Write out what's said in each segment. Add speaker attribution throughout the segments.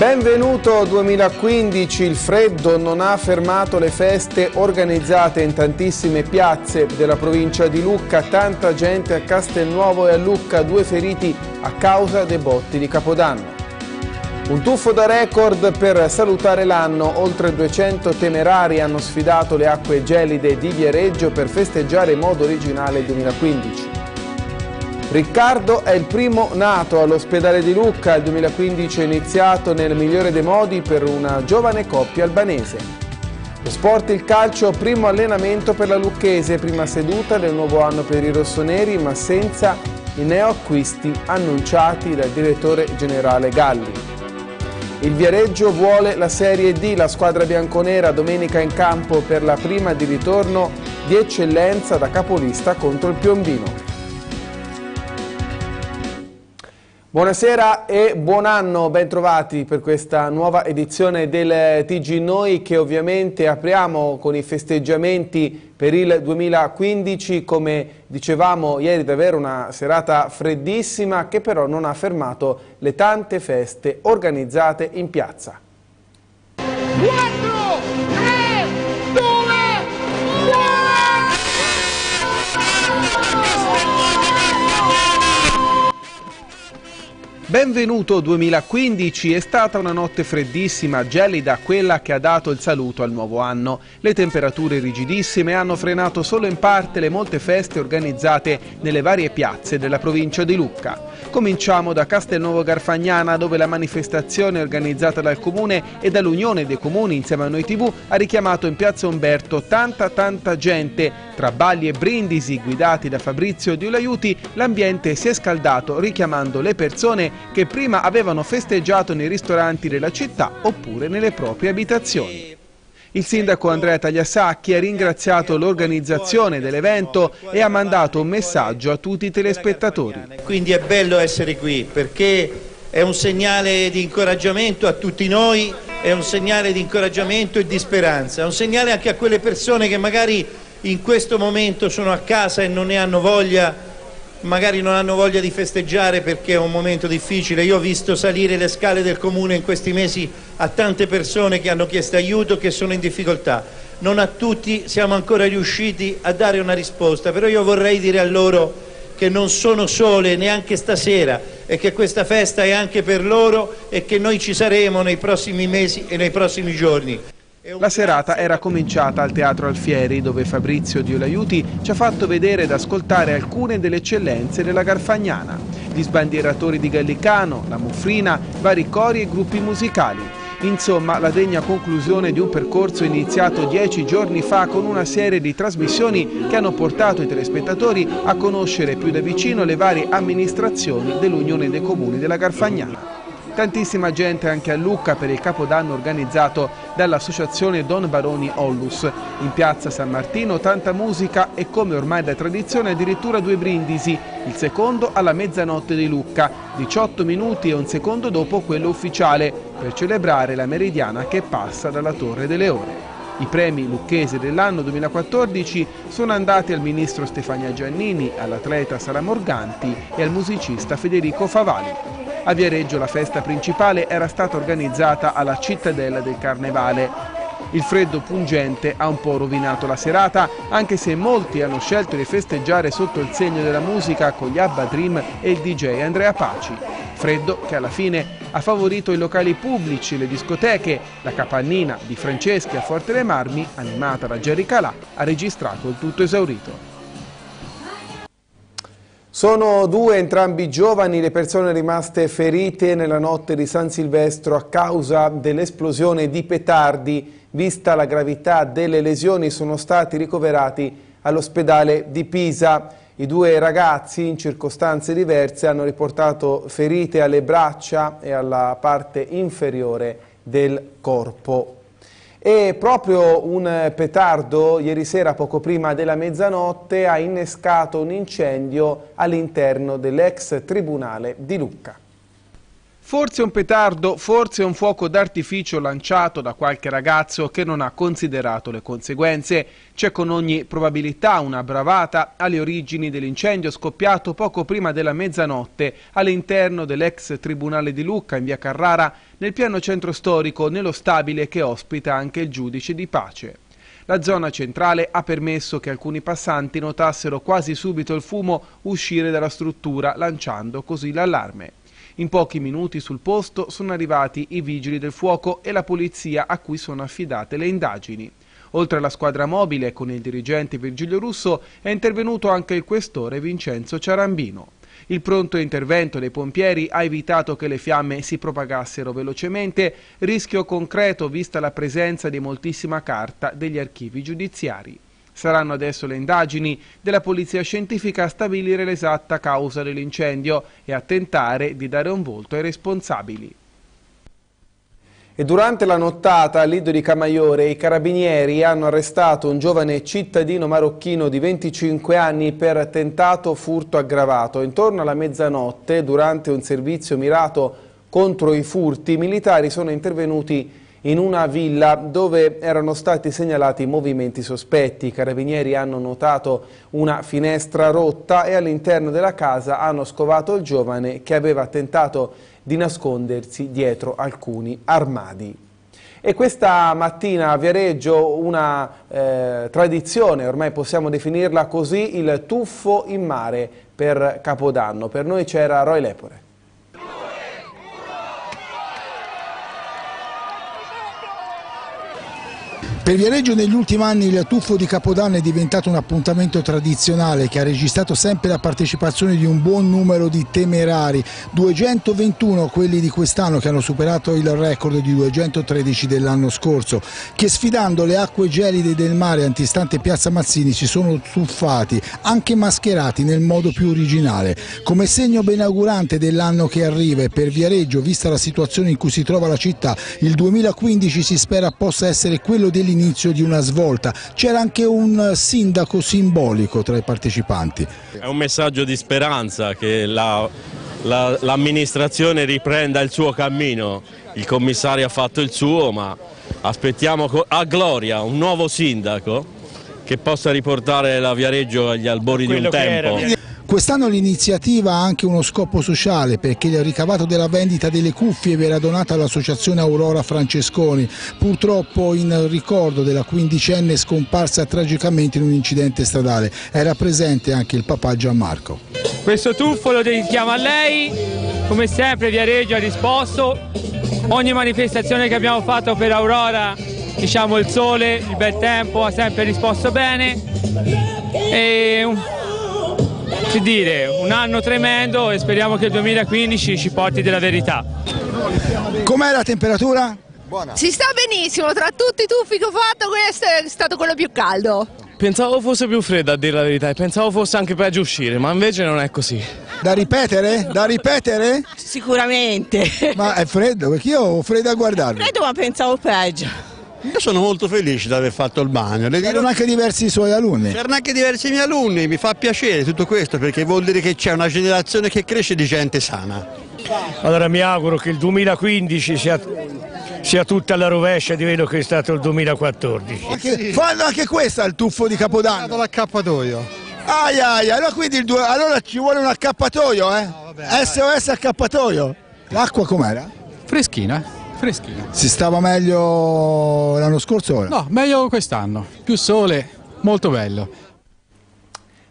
Speaker 1: Benvenuto 2015, il freddo non ha fermato le feste organizzate in tantissime piazze della provincia di Lucca, tanta gente a Castelnuovo e a Lucca, due feriti a causa dei botti di Capodanno. Un tuffo da record per salutare l'anno, oltre 200 temerari hanno sfidato le acque gelide di Viareggio per festeggiare in modo originale il 2015. Riccardo è il primo nato all'ospedale di Lucca, il 2015 è iniziato nel migliore dei modi per una giovane coppia albanese. Lo sport il calcio, primo allenamento per la Lucchese, prima seduta del nuovo anno per i rossoneri ma senza i neoacquisti annunciati dal direttore generale Galli. Il Viareggio vuole la Serie D, la squadra bianconera domenica in campo per la prima di ritorno di eccellenza da capolista contro il Piombino. Buonasera e buon anno, ben trovati per questa nuova edizione del TG Noi che ovviamente apriamo con i festeggiamenti per il 2015, come dicevamo ieri davvero una serata freddissima che però non ha fermato le tante feste organizzate in piazza. 4, Benvenuto 2015, è stata una notte freddissima, gelida, quella che ha dato il saluto al nuovo anno. Le temperature rigidissime hanno frenato solo in parte le molte feste organizzate nelle varie piazze della provincia di Lucca. Cominciamo da Castelnuovo Garfagnana dove la manifestazione organizzata dal Comune e dall'Unione dei Comuni insieme a Noi TV ha richiamato in piazza Umberto tanta tanta gente. Tra balli e brindisi guidati da Fabrizio Diulaiuti l'ambiente si è scaldato richiamando le persone che prima avevano festeggiato nei ristoranti della città oppure nelle proprie abitazioni. Il sindaco Andrea Tagliasacchi ha ringraziato l'organizzazione dell'evento e ha mandato un messaggio a tutti i telespettatori.
Speaker 2: Quindi è bello essere qui perché è un segnale di incoraggiamento a tutti noi, è un segnale di incoraggiamento e di speranza, è un segnale anche a quelle persone che magari in questo momento sono a casa e non ne hanno voglia magari non hanno voglia di festeggiare perché è un momento difficile. Io ho visto salire le scale del comune in questi mesi a tante persone che hanno chiesto aiuto, che sono in difficoltà. Non a tutti siamo ancora riusciti a dare una risposta, però io vorrei dire a loro che non sono sole neanche stasera e che questa festa è anche per loro e che noi ci saremo nei prossimi mesi e nei prossimi giorni.
Speaker 1: La serata era cominciata al Teatro Alfieri dove Fabrizio Diolaiuti ci ha fatto vedere ed ascoltare alcune delle eccellenze della Garfagnana, gli sbandieratori di Gallicano, la Muffrina, vari cori e gruppi musicali. Insomma, la degna conclusione di un percorso iniziato dieci giorni fa con una serie di trasmissioni che hanno portato i telespettatori a conoscere più da vicino le varie amministrazioni dell'Unione dei Comuni della Garfagnana. Tantissima gente anche a Lucca per il capodanno organizzato dall'associazione Don Baroni Ollus. In piazza San Martino tanta musica e come ormai da tradizione addirittura due brindisi, il secondo alla mezzanotte di Lucca, 18 minuti e un secondo dopo quello ufficiale, per celebrare la meridiana che passa dalla Torre delle Ore. I premi lucchesi dell'anno 2014 sono andati al ministro Stefania Giannini, all'atleta Sara Morganti e al musicista Federico Favali. A Viareggio la festa principale era stata organizzata alla cittadella del Carnevale. Il freddo pungente ha un po' rovinato la serata, anche se molti hanno scelto di festeggiare sotto il segno della musica con gli Abba Dream e il DJ Andrea Paci. Freddo che alla fine ha favorito i locali pubblici, le discoteche. La capannina di Franceschi a Forte dei Marmi, animata da Jerry Calà, ha registrato il tutto esaurito. Sono due, entrambi giovani, le persone rimaste ferite nella notte di San Silvestro a causa dell'esplosione di petardi. Vista la gravità delle lesioni sono stati ricoverati all'ospedale di Pisa. I due ragazzi in circostanze diverse hanno riportato ferite alle braccia e alla parte inferiore del corpo. E proprio un petardo ieri sera poco prima della mezzanotte ha innescato un incendio all'interno dell'ex tribunale di Lucca. Forse un petardo, forse un fuoco d'artificio lanciato da qualche ragazzo che non ha considerato le conseguenze. C'è con ogni probabilità una bravata alle origini dell'incendio scoppiato poco prima della mezzanotte all'interno dell'ex tribunale di Lucca in via Carrara, nel piano centro storico, nello stabile che ospita anche il giudice di pace. La zona centrale ha permesso che alcuni passanti notassero quasi subito il fumo uscire dalla struttura, lanciando così l'allarme. In pochi minuti sul posto sono arrivati i vigili del fuoco e la polizia a cui sono affidate le indagini. Oltre alla squadra mobile con il dirigente Virgilio Russo è intervenuto anche il questore Vincenzo Ciarambino. Il pronto intervento dei pompieri ha evitato che le fiamme si propagassero velocemente, rischio concreto vista la presenza di moltissima carta degli archivi giudiziari. Saranno adesso le indagini della polizia scientifica a stabilire l'esatta causa dell'incendio e a tentare di dare un volto ai responsabili. E durante la nottata a Lido di Camaiore i carabinieri hanno arrestato un giovane cittadino marocchino di 25 anni per tentato furto aggravato. Intorno alla mezzanotte, durante un servizio mirato contro i furti, i militari sono intervenuti in una villa dove erano stati segnalati movimenti sospetti. I carabinieri hanno notato una finestra rotta e all'interno della casa hanno scovato il giovane che aveva tentato di nascondersi dietro alcuni armadi. E questa mattina a Viareggio una eh, tradizione, ormai possiamo definirla così, il tuffo in mare per Capodanno. Per noi c'era Roy Lepore.
Speaker 3: Per Viareggio negli ultimi anni il tuffo di Capodanno è diventato un appuntamento tradizionale che ha registrato sempre la partecipazione di un buon numero di temerari, 221 quelli di quest'anno che hanno superato il record di 213 dell'anno scorso, che sfidando le acque gelide del mare antistante Piazza Mazzini si sono tuffati, anche mascherati nel modo più originale. Come segno benaugurante dell'anno che arriva e per Viareggio, vista la situazione in cui si trova la città, il 2015 si spera possa essere quello dell'inizio l'inizio di una svolta. C'era anche un sindaco simbolico tra i partecipanti.
Speaker 4: È un messaggio di speranza che l'amministrazione la, la, riprenda il suo cammino. Il commissario ha fatto il suo, ma aspettiamo a gloria un nuovo sindaco che possa riportare la Viareggio agli albori di un tempo.
Speaker 3: Quest'anno l'iniziativa ha anche uno scopo sociale perché il ricavato della vendita delle cuffie verrà donato all'associazione Aurora Francesconi, purtroppo in ricordo della quindicenne scomparsa tragicamente in un incidente stradale. Era presente anche il papà Gianmarco.
Speaker 5: Questo tuffo lo dedichiamo a lei, come sempre Viareggio ha risposto, ogni manifestazione che abbiamo fatto per Aurora diciamo il sole, il bel tempo ha sempre risposto bene e che dire, un anno tremendo e speriamo che il 2015 ci porti della verità.
Speaker 3: Com'è la temperatura?
Speaker 6: Buona. Si sta benissimo, tra tutti i tuffi che ho fatto questo è stato quello più caldo.
Speaker 7: Pensavo fosse più freddo a dire la verità e pensavo fosse anche peggio uscire, ma invece non è così.
Speaker 3: Da ripetere? Da ripetere?
Speaker 6: Sicuramente.
Speaker 3: Ma è freddo? Perché io ho freddo a guardarlo.
Speaker 6: Freddo ma pensavo peggio.
Speaker 8: Io sono molto felice di aver fatto il bagno.
Speaker 3: C'erano anche diversi suoi alunni?
Speaker 8: C'erano anche diversi miei alunni, mi fa piacere tutto questo perché vuol dire che c'è una generazione che cresce di gente sana.
Speaker 9: Allora mi auguro che il 2015 sia, sia tutta alla rovescia di quello che è stato il 2014.
Speaker 3: Anche, sì. Fanno anche questo al tuffo di Capodanno?
Speaker 8: l'accappatoio.
Speaker 3: Ai ai, allora, quindi due, allora ci vuole un accappatoio, eh? No, SOS accappatoio. L'acqua com'era?
Speaker 10: Freschina freschina.
Speaker 3: Si stava meglio l'anno scorso ora?
Speaker 10: No, meglio quest'anno, più sole, molto bello.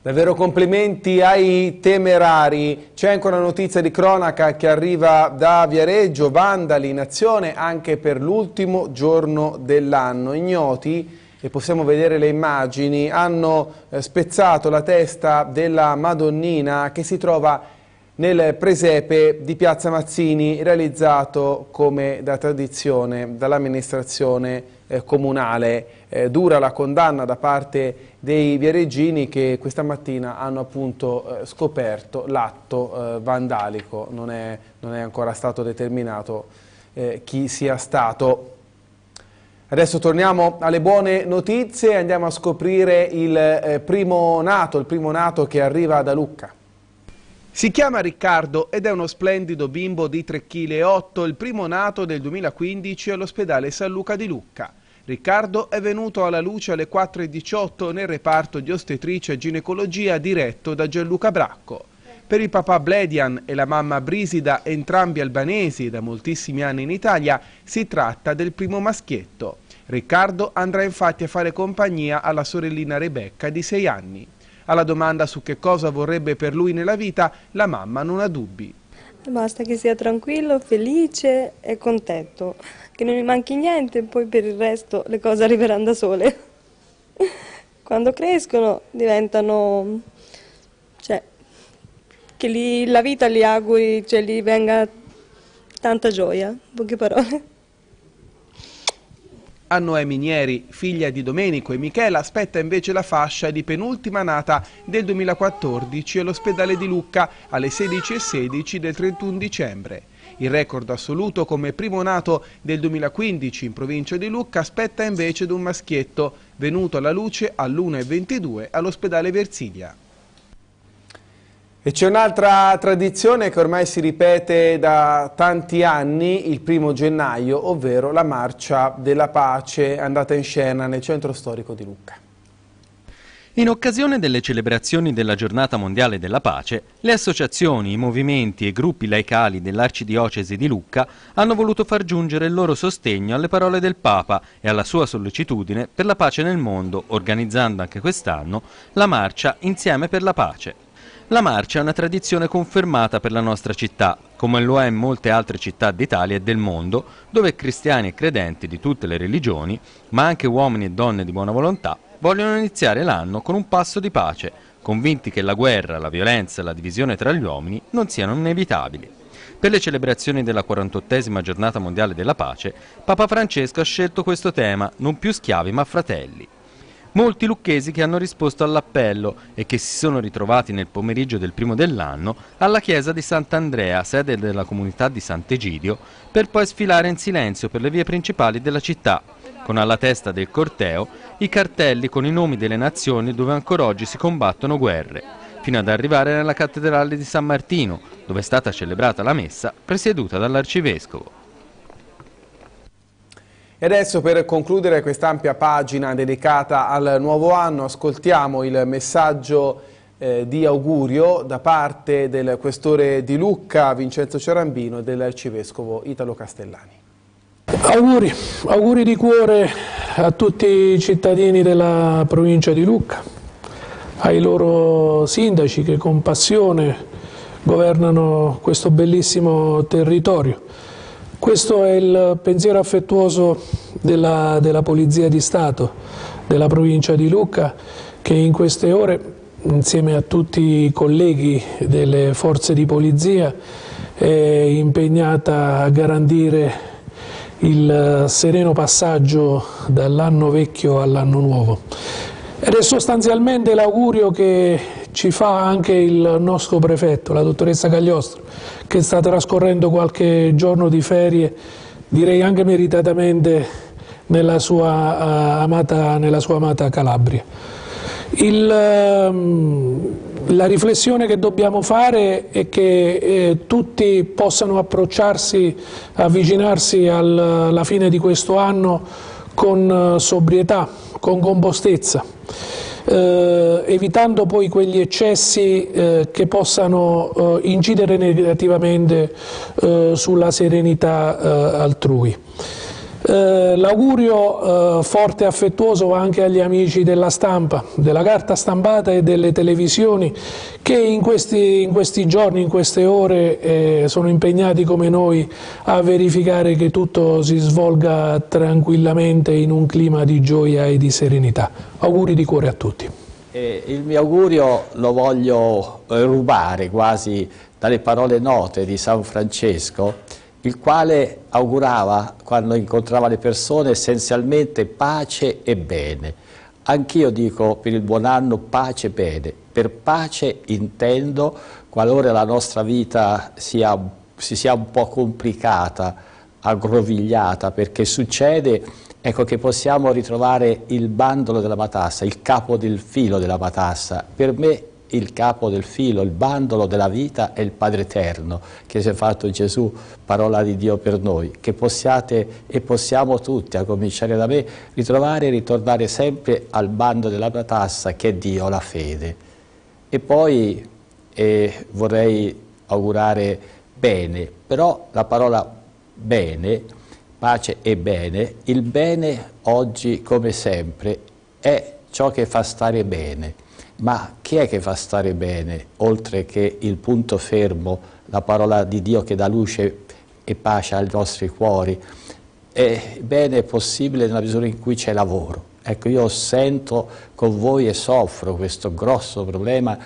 Speaker 1: Davvero complimenti ai temerari. C'è ancora una notizia di cronaca che arriva da Viareggio, vandali in azione anche per l'ultimo giorno dell'anno. Ignoti, e possiamo vedere le immagini, hanno eh, spezzato la testa della Madonnina che si trova nel presepe di Piazza Mazzini realizzato come da tradizione dall'amministrazione eh, comunale. Eh, dura la condanna da parte dei viareggini che questa mattina hanno appunto eh, scoperto l'atto eh, vandalico, non è, non è, ancora stato determinato eh, chi sia stato. Adesso torniamo alle buone notizie e andiamo a scoprire il eh, primo nato, il primo nato che arriva da Lucca. Si chiama Riccardo ed è uno splendido bimbo di 3,8 kg, il primo nato del 2015 all'ospedale San Luca di Lucca. Riccardo è venuto alla luce alle 4.18 nel reparto di ostetricia e ginecologia diretto da Gianluca Bracco. Per il papà Bledian e la mamma Brisida, entrambi albanesi da moltissimi anni in Italia, si tratta del primo maschietto. Riccardo andrà infatti a fare compagnia alla sorellina Rebecca di 6 anni. Alla domanda su che cosa vorrebbe per lui nella vita, la mamma non ha dubbi.
Speaker 11: Basta che sia tranquillo, felice e contento, che non gli manchi niente, poi per il resto le cose arriveranno da sole. Quando crescono diventano, cioè, che li, la vita gli auguri, cioè, gli venga tanta gioia, in poche parole.
Speaker 1: A Noemi Nieri, figlia di Domenico e Michela, aspetta invece la fascia di penultima nata del 2014 all'ospedale di Lucca alle 16.16 del 31 dicembre. Il record assoluto come primo nato del 2015 in provincia di Lucca aspetta invece ad un maschietto venuto alla luce all'1.22 all'ospedale Versilia. E c'è un'altra tradizione che ormai si ripete da tanti anni, il primo gennaio, ovvero la Marcia della Pace andata in scena nel centro storico di Lucca.
Speaker 12: In occasione delle celebrazioni della Giornata Mondiale della Pace, le associazioni, i movimenti e gruppi laicali dell'Arcidiocesi di Lucca hanno voluto far giungere il loro sostegno alle parole del Papa e alla sua sollecitudine per la pace nel mondo, organizzando anche quest'anno la Marcia Insieme per la Pace. La marcia è una tradizione confermata per la nostra città, come lo è in molte altre città d'Italia e del mondo, dove cristiani e credenti di tutte le religioni, ma anche uomini e donne di buona volontà, vogliono iniziare l'anno con un passo di pace, convinti che la guerra, la violenza e la divisione tra gli uomini non siano inevitabili. Per le celebrazioni della 48esima giornata mondiale della pace, Papa Francesco ha scelto questo tema, non più schiavi ma fratelli. Molti lucchesi che hanno risposto all'appello e che si sono ritrovati nel pomeriggio del primo dell'anno alla chiesa di Sant'Andrea, sede della comunità di Sant'Egidio, per poi sfilare in silenzio per le vie principali della città, con alla testa del corteo i cartelli con i nomi delle nazioni dove ancora oggi si combattono guerre, fino ad arrivare nella cattedrale di San Martino, dove è stata celebrata la messa presieduta dall'arcivescovo.
Speaker 1: E adesso per concludere quest'ampia pagina dedicata al nuovo anno ascoltiamo il messaggio eh, di augurio da parte del questore di Lucca Vincenzo Cerambino e dell'arcivescovo Italo Castellani.
Speaker 13: Auguri, auguri di cuore a tutti i cittadini della provincia di Lucca, ai loro sindaci che con passione governano questo bellissimo territorio questo è il pensiero affettuoso della, della Polizia di Stato della provincia di Lucca che in queste ore insieme a tutti i colleghi delle forze di polizia è impegnata a garantire il sereno passaggio dall'anno vecchio all'anno nuovo. Ed è sostanzialmente l'augurio che ci fa anche il nostro prefetto, la dottoressa Cagliostro, che sta trascorrendo qualche giorno di ferie, direi anche meritatamente nella sua, uh, amata, nella sua amata, Calabria. Il, um, la riflessione che dobbiamo fare è che eh, tutti possano approcciarsi, avvicinarsi al, alla fine di questo anno con uh, sobrietà, con compostezza eh, evitando poi quegli eccessi eh, che possano eh, incidere negativamente eh, sulla serenità eh, altrui. Eh, l'augurio forte e affettuoso va anche agli amici della stampa, della carta stampata e delle televisioni che in questi, in questi giorni, in queste ore eh, sono impegnati come noi a verificare che tutto si svolga tranquillamente in un clima di gioia e di serenità. Auguri di cuore a tutti.
Speaker 14: Eh, il mio augurio lo voglio rubare quasi dalle parole note di San Francesco il quale augurava, quando incontrava le persone, essenzialmente pace e bene. Anch'io dico per il buon anno pace e bene. Per pace intendo qualora la nostra vita sia, si sia un po' complicata, aggrovigliata, perché succede ecco, che possiamo ritrovare il bandolo della matassa, il capo del filo della matassa. Per me il capo del filo, il bandolo della vita è il Padre Eterno che si è fatto Gesù, parola di Dio per noi, che possiate e possiamo tutti, a cominciare da me, ritrovare e ritornare sempre al bando della matassa che è Dio, la fede. E poi eh, vorrei augurare bene, però la parola bene, pace e bene, il bene oggi come sempre è ciò che fa stare bene ma chi è che fa stare bene, oltre che il punto fermo, la parola di Dio che dà luce e pace ai nostri cuori? E bene è possibile nella misura in cui c'è lavoro. Ecco, io sento con voi e soffro questo grosso problema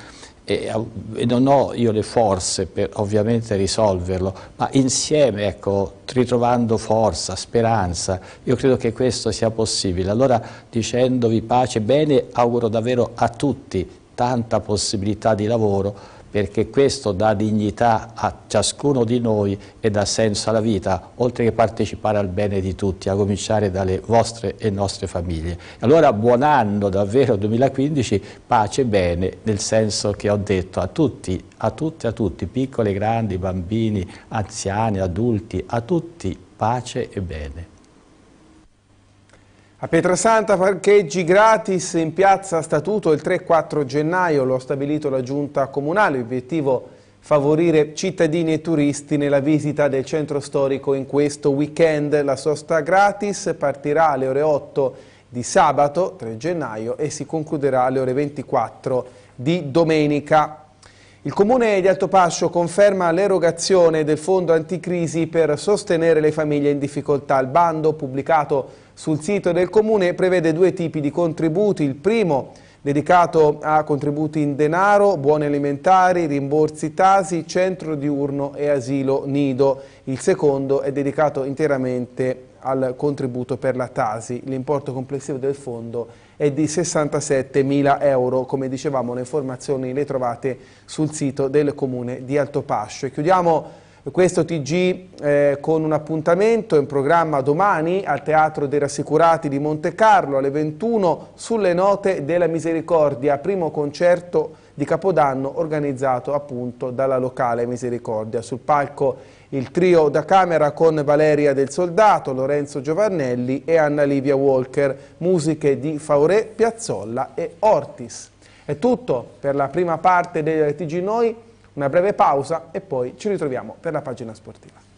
Speaker 14: e, e, non ho io le forze per ovviamente risolverlo, ma insieme, ecco, ritrovando forza, speranza, io credo che questo sia possibile. Allora dicendovi pace e bene, auguro davvero a tutti tanta possibilità di lavoro perché questo dà dignità a ciascuno di noi e dà senso alla vita, oltre che partecipare al bene di tutti, a cominciare dalle vostre e nostre famiglie. Allora buon anno davvero 2015, pace e bene, nel senso che ho detto a tutti, a tutti, a tutti, piccoli, grandi, bambini, anziani, adulti, a tutti pace e bene.
Speaker 1: A Pietrasanta parcheggi gratis in piazza Statuto il 3-4 gennaio, lo ha stabilito la giunta comunale, l'obiettivo favorire cittadini e turisti nella visita del centro storico in questo weekend. La sosta gratis partirà alle ore 8 di sabato 3 gennaio e si concluderà alle ore 24 di domenica. Il Comune di Altopascio conferma l'erogazione del fondo anticrisi per sostenere le famiglie in difficoltà. Il bando pubblicato sul sito del Comune prevede due tipi di contributi, il primo dedicato a contributi in denaro, buoni alimentari, rimborsi tasi, centro diurno e asilo nido. Il secondo è dedicato interamente al contributo per la tasi. L'importo complessivo del fondo è di 67.000 euro, come dicevamo le informazioni le trovate sul sito del Comune di Altopascio. E chiudiamo questo TG eh, con un appuntamento in programma domani al Teatro dei Rassicurati di Monte Carlo alle 21 sulle note della Misericordia, primo concerto di Capodanno organizzato appunto dalla locale Misericordia. Sul palco il trio da camera con Valeria del Soldato, Lorenzo Giovannelli e Anna Livia Walker, musiche di Fauré, Piazzolla e Ortis. È tutto per la prima parte del TG Noi. Una breve pausa e poi ci ritroviamo per la pagina sportiva.